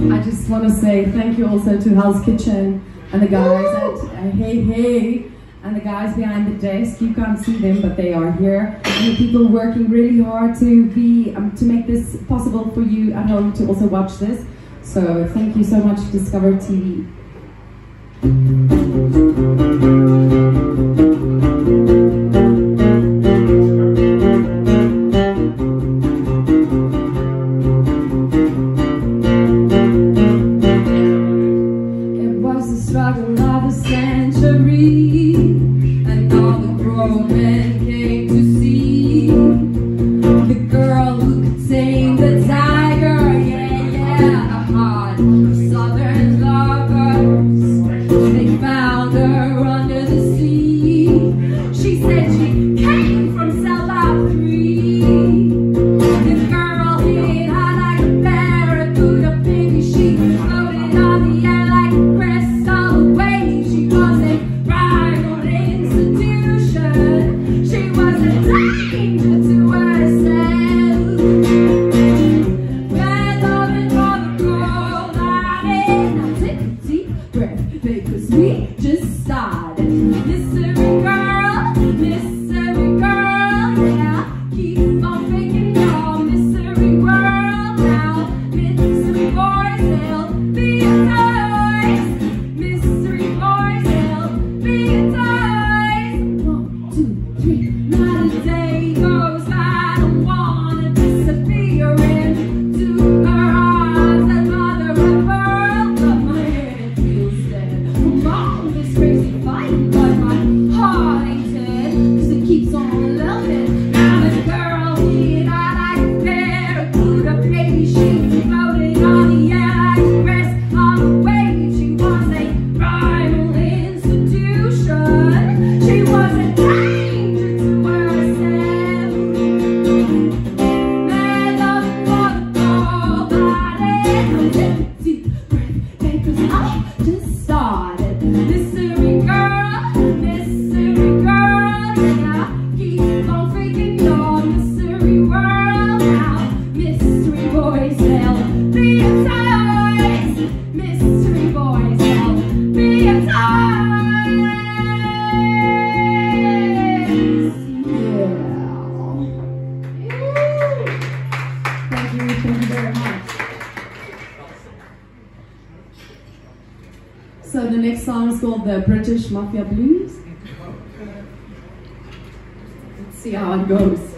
I just want to say thank you also to Hell's Kitchen and the guys at uh, Hey Hey and the guys behind the desk. You can't see them, but they are here. And the people working really hard to be um, to make this possible for you at home to also watch this. So thank you so much, Discovr TV. the struggle of a century And all the grown men came to see Monday. So the next song is called The British Mafia Blues. Let's see how it goes.